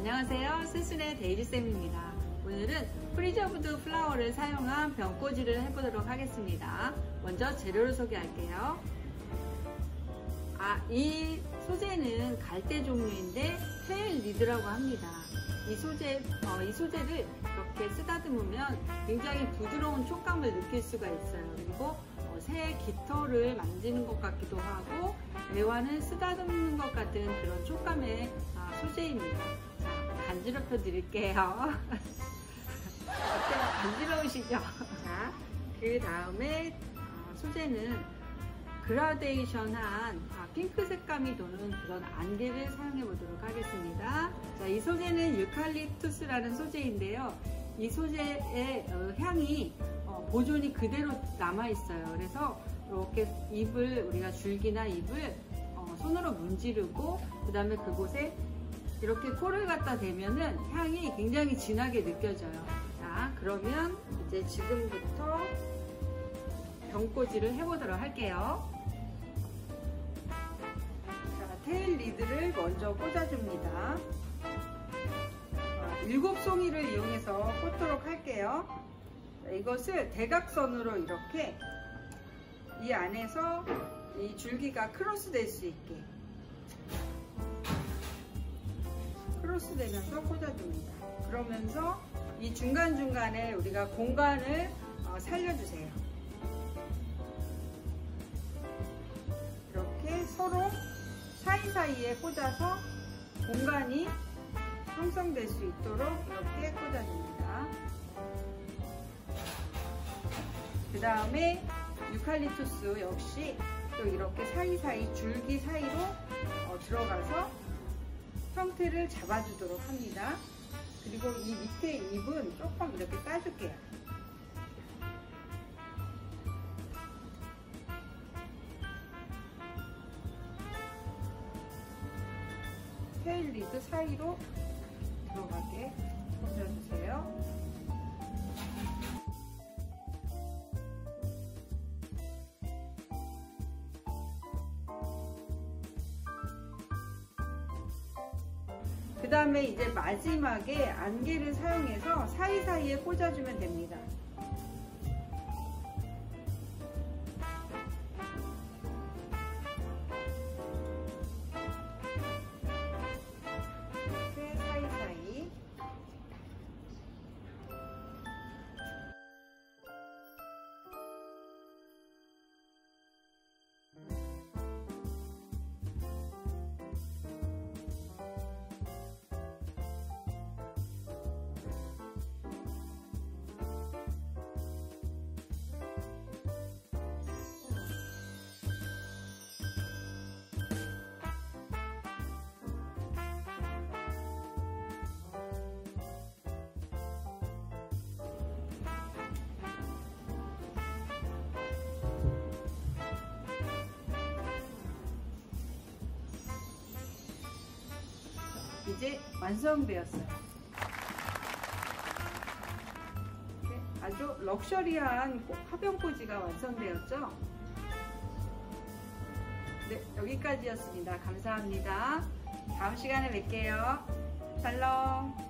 안녕하세요. 스순의 데이리쌤입니다. 오늘은 preserved flower를 사용한 병꽂이를 해보도록 하겠습니다. 먼저 재료를 소개할게요. 아, 이 소재는 갈대 종류인데 tail reed라고 합니다. 이 소재, 어, 이 소재를 이렇게 쓰다듬으면 굉장히 부드러운 촉감을 느낄 수가 있어요. 그리고 어, 새 깃털을 만지는 것 같기도 하고 애완을 쓰다듬는 것 같은 그런 촉감의 아, 소재입니다. 자, 간지럽혀 드릴게요. 어때요? 간지러우시죠? 자, 그 다음에 아, 소재는 그라데이션한 아, 핑크 색감이 도는 그런 안개를 사용해 보도록 하겠습니다. 자, 이 소재는 유칼립투스라는 소재인데요. 이 소재의 어, 향이 어, 보존이 그대로 남아 있어요. 그래서 이렇게 잎을 우리가 줄기나 잎을 어, 손으로 문지르고 그 다음에 그곳에 이렇게 코를 갖다 대면은 향이 굉장히 진하게 느껴져요. 자, 그러면 이제 지금부터 병꽂이를 해보도록 할게요. 자, 테일 리드를 먼저 꽂아줍니다. 일곱 송이를 이용해서 꽂도록 할게요. 자, 이것을 대각선으로 이렇게 이 안에서 이 줄기가 크로스 될 수 있게 크로스 되면서 꽂아줍니다. 그러면서 이 중간중간에 우리가 공간을 어, 살려주세요. 이렇게 서로 사이사이에 꽂아서 공간이 형성될 수 있도록 이렇게 꽂아줍니다. 그 다음에 유칼립투스 역시 또 이렇게 사이사이 줄기 사이로 어, 들어가서 형태를 잡아주도록 합니다. 그리고 이 밑에 잎은 조금 이렇게 따줄게요. 테일 리드 사이로 들어가게 꽂아주세요. 그 다음에 이제 마지막에 안개를 사용해서 사이사이에 꽂아주면 됩니다. 이제 완성되었어요. 아주 럭셔리한 화병꽂이가 완성되었죠? 네, 여기까지였습니다. 감사합니다. 다음 시간에 뵐게요. 샬롬.